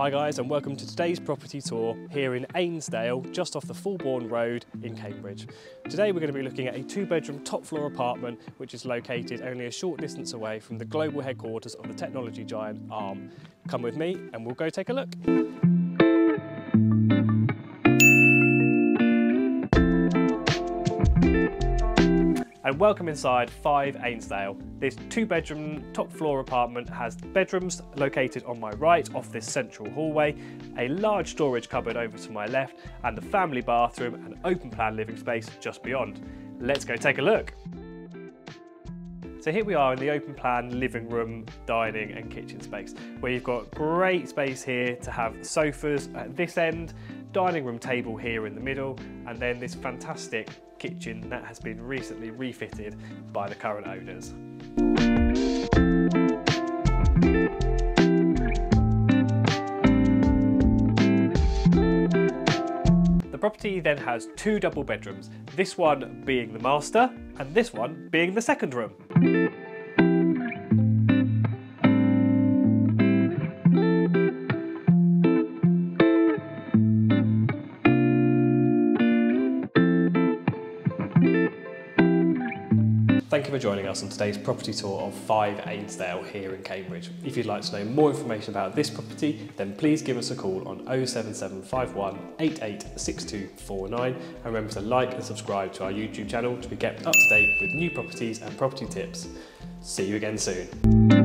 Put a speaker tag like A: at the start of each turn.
A: Hi guys and welcome to today's property tour here in Ainsdale, just off the Fulbourn Road in Cambridge. Today we're going to be looking at a two bedroom top floor apartment which is located only a short distance away from the global headquarters of the technology giant ARM. Come with me and we'll go take a look. And welcome inside 5 Ainsdale. This two bedroom top floor apartment has bedrooms located on my right off this central hallway, a large storage cupboard over to my left and the family bathroom and open plan living space just beyond. Let's go take a look. So here we are in the open plan living room, dining and kitchen space where you've got great space here to have sofas at this end, dining room table here in the middle and then this fantastic kitchen that has been recently refitted by the current owners. The property then has two double bedrooms, this one being the master and this one being the second room. Thank you for joining us on today's property tour of 5 Ainsdale here in Cambridge. If you'd like to know more information about this property, then please give us a call on 07751 886249 and remember to like and subscribe to our YouTube channel to be kept up to date with new properties and property tips. See you again soon.